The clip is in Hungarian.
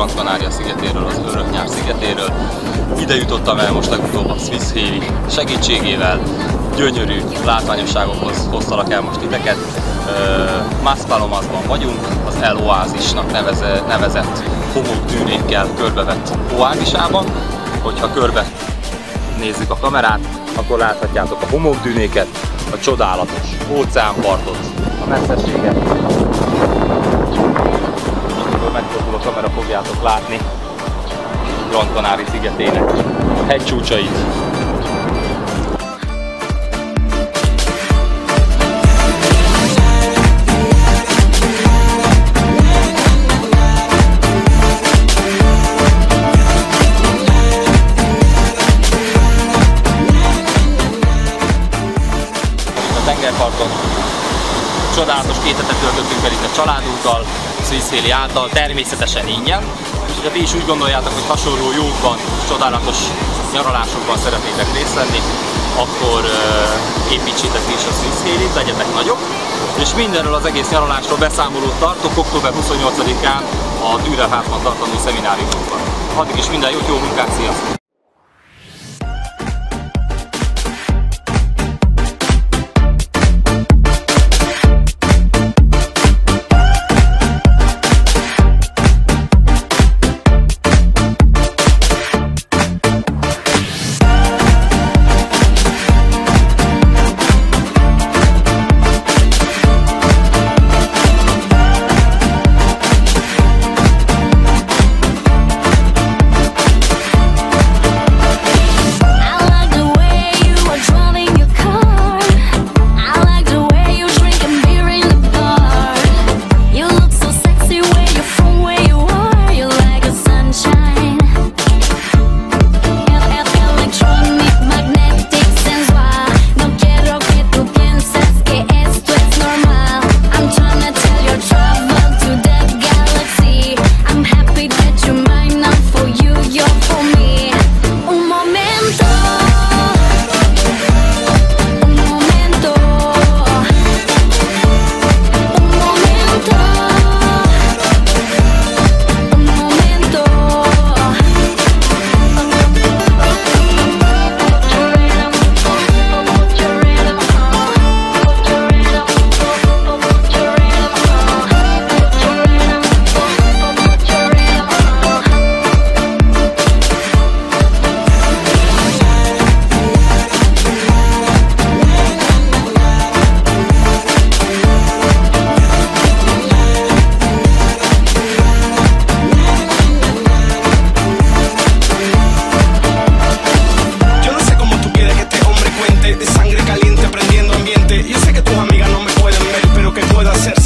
Grand Canaria szigetéről, az Örök Nyár szigetéről. Ide jutottam el most legutóbb a Swiss Heli segítségével. Gyönyörű látványosságokhoz hoztalak el most titeket. Maspalomazban vagyunk, az El Oázisnak neveze, nevezett homokdűnékkel körbevett oázisában. Hogyha körbe nézzük a kamerát, akkor láthatjátok a homokdűnéket, a csodálatos óceánpartot, a messzességet, fogjátok látni Grand Canari szigetének hegycsúcsait. Tengerparton csodálatos két hetet töltöttünk el itt a családunkkal, Swiss által, természetesen ingyen. És ha ti is úgy gondoljátok, hogy hasonló jókban, csodálatos nyaralásokban szeretnétek részt venni, akkor uh, építsétek is a Swiss Hélit, legyetek nagyok. És mindenről az egész nyaralásról beszámolót tartok október 28-án a Dürerházban tartandó szemináriumunkban. Addig is minden jót, jó munkát, sziasztok! pueda